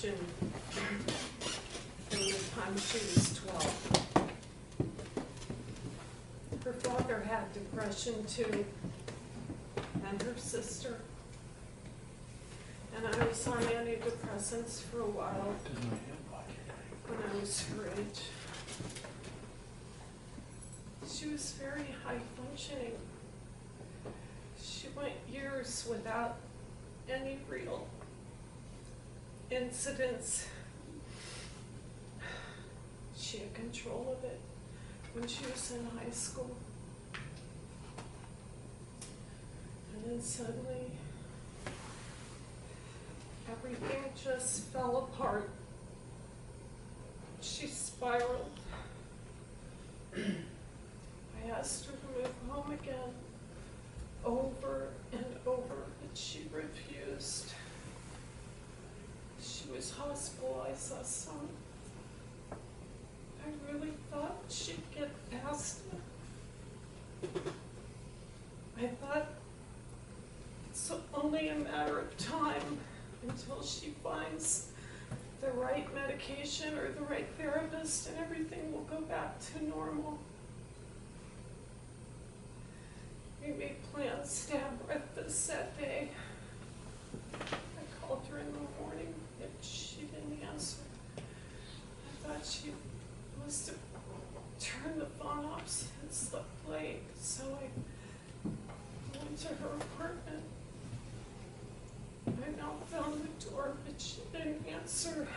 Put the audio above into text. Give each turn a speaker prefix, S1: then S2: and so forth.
S1: depression from the time she was twelve. Her father had depression too, and her sister. And I was on antidepressants for a while when I was her age. She was very high functioning. She went years without any real incidents. She had control of it when she was in high school. And then suddenly, everything just fell apart. She spiraled. I asked her to move home again, over and over, but she refused. She I saw some. I really thought she'd get past it. I thought it's only a matter of time until she finds the right medication or the right therapist and everything will go back to normal. We made plans to have breakfast that day. I called her in the morning, but she didn't answer. I thought she must have turned the phone off and slept late, so I went to her apartment. I knocked on the door, but she didn't answer.